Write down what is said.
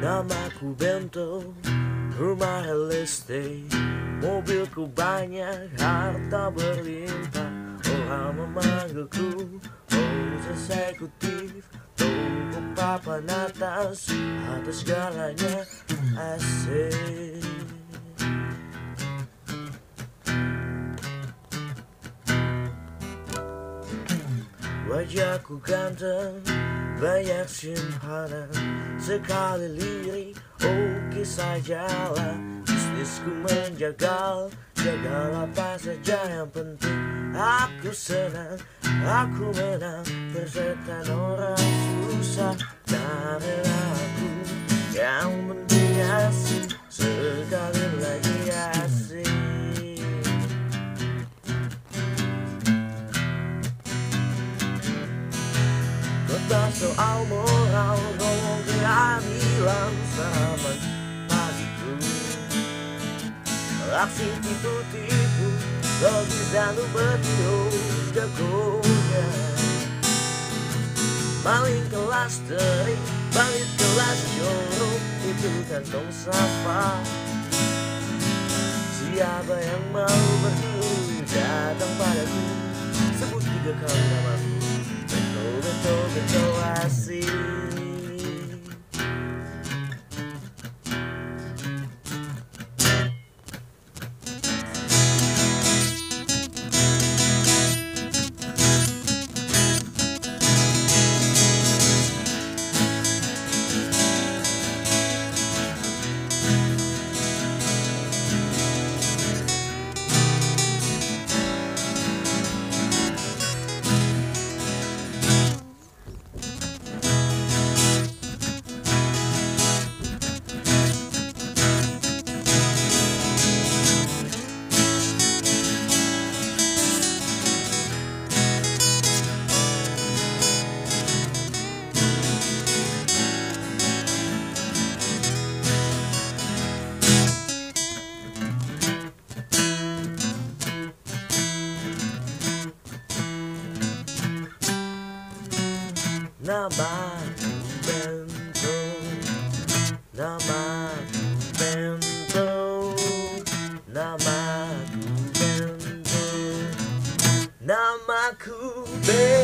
Namaku Bento Rumah listrik Mobilku banyak Harta berlimpah. Orang memanggilku Bos eksekutif Toko papan atas Atas segalanya Asik. Wajahku ganteng Banyak simpanan Sekali lirik Oke sajalah Bisnisku menjagal Jagal apa saja yang penting. Aku senang Aku menang Persetan orang susah. Dari aku Yang penting asik Sekali lagi asik. Kota soal moral Aksi tipu-tipu Logis dan bertiru Jagonya. Maling kelas teri Balik kelas jorok Itu kantong sampah Siapa? Yang mau berdua Datang padaku? Sebut tiga kali namaku. Betul betul betul asik Nama bento, nama bento, nama bento, nama bento.